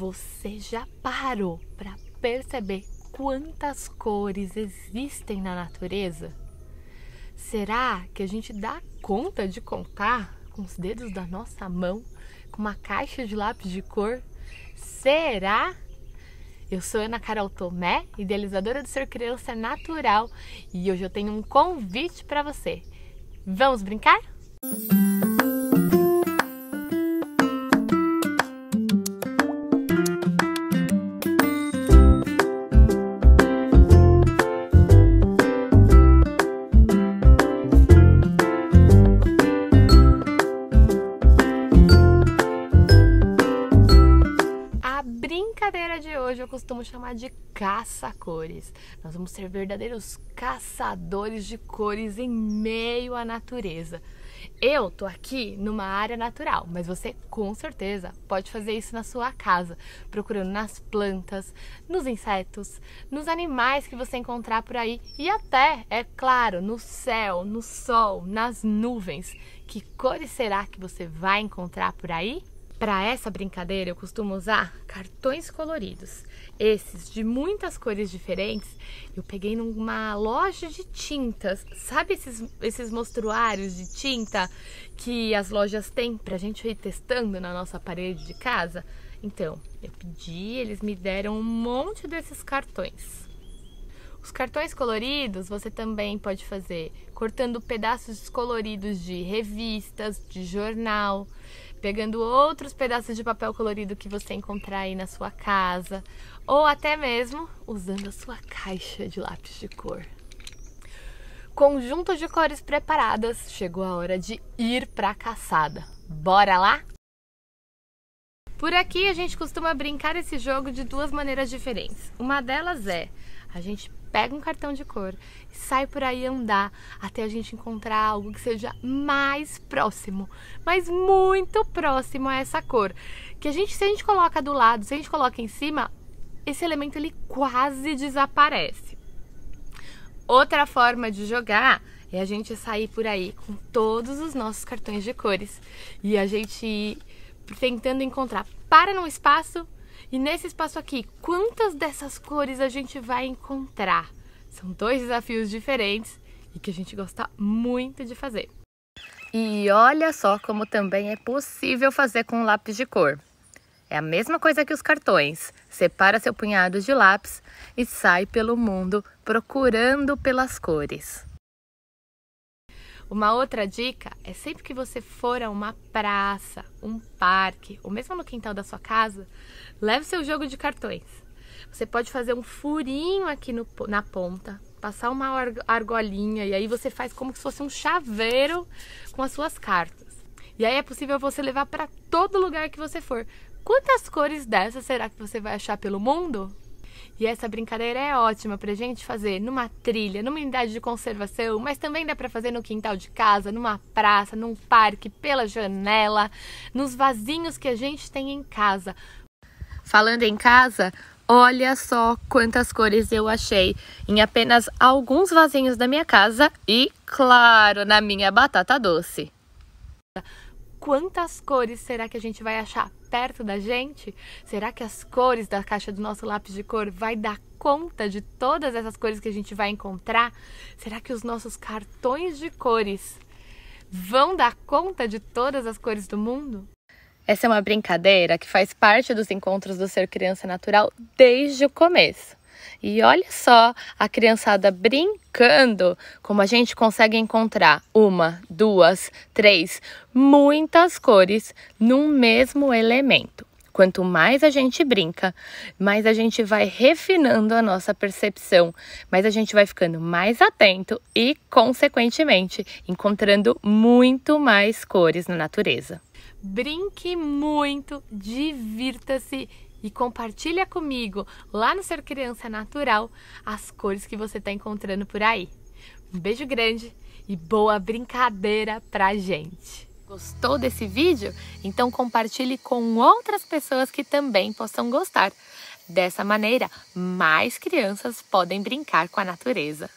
Você já parou para perceber quantas cores existem na natureza? Será que a gente dá conta de contar com os dedos da nossa mão, com uma caixa de lápis de cor? Será? Eu sou Ana Carol Tomé, idealizadora do Ser Criança Natural, e hoje eu tenho um convite para você. Vamos brincar? Música hoje eu costumo chamar de caça-cores. Nós vamos ser verdadeiros caçadores de cores em meio à natureza. Eu tô aqui numa área natural, mas você com certeza pode fazer isso na sua casa, procurando nas plantas, nos insetos, nos animais que você encontrar por aí e até, é claro, no céu, no sol, nas nuvens. Que cores será que você vai encontrar por aí? Para essa brincadeira, eu costumo usar cartões coloridos. Esses de muitas cores diferentes, eu peguei numa loja de tintas. Sabe esses, esses mostruários de tinta que as lojas têm para a gente ir testando na nossa parede de casa? Então, eu pedi, eles me deram um monte desses cartões. Os cartões coloridos você também pode fazer cortando pedaços coloridos de revistas, de jornal pegando outros pedaços de papel colorido que você encontrar aí na sua casa, ou até mesmo usando a sua caixa de lápis de cor. Conjunto de cores preparadas, chegou a hora de ir para a caçada. Bora lá? Por aqui a gente costuma brincar esse jogo de duas maneiras diferentes. Uma delas é a gente pega um cartão de cor e sai por aí andar até a gente encontrar algo que seja mais próximo, mas muito próximo a essa cor. Que a gente, se a gente coloca do lado, se a gente coloca em cima, esse elemento ele quase desaparece. Outra forma de jogar é a gente sair por aí com todos os nossos cartões de cores e a gente ir tentando encontrar para num espaço e nesse espaço aqui, quantas dessas cores a gente vai encontrar? São dois desafios diferentes e que a gente gosta muito de fazer. E olha só como também é possível fazer com lápis de cor. É a mesma coisa que os cartões. Separa seu punhado de lápis e sai pelo mundo procurando pelas cores. Uma outra dica é sempre que você for a uma praça, um parque, ou mesmo no quintal da sua casa, leve seu jogo de cartões. Você pode fazer um furinho aqui no, na ponta, passar uma argolinha e aí você faz como se fosse um chaveiro com as suas cartas. E aí é possível você levar para todo lugar que você for. Quantas cores dessas será que você vai achar pelo mundo? E essa brincadeira é ótima pra gente fazer numa trilha, numa unidade de conservação, mas também dá para fazer no quintal de casa, numa praça, num parque, pela janela, nos vasinhos que a gente tem em casa. Falando em casa, olha só quantas cores eu achei em apenas alguns vasinhos da minha casa e, claro, na minha batata doce quantas cores será que a gente vai achar perto da gente? Será que as cores da caixa do nosso lápis de cor vai dar conta de todas essas cores que a gente vai encontrar? Será que os nossos cartões de cores vão dar conta de todas as cores do mundo? Essa é uma brincadeira que faz parte dos encontros do Ser Criança Natural desde o começo. E olha só a criançada brincando, como a gente consegue encontrar uma, duas, três, muitas cores num mesmo elemento. Quanto mais a gente brinca, mais a gente vai refinando a nossa percepção, mais a gente vai ficando mais atento e, consequentemente, encontrando muito mais cores na natureza. Brinque muito, divirta-se e compartilha comigo lá no Ser Criança Natural as cores que você está encontrando por aí. Um beijo grande e boa brincadeira pra gente! Gostou desse vídeo? Então compartilhe com outras pessoas que também possam gostar. Dessa maneira, mais crianças podem brincar com a natureza.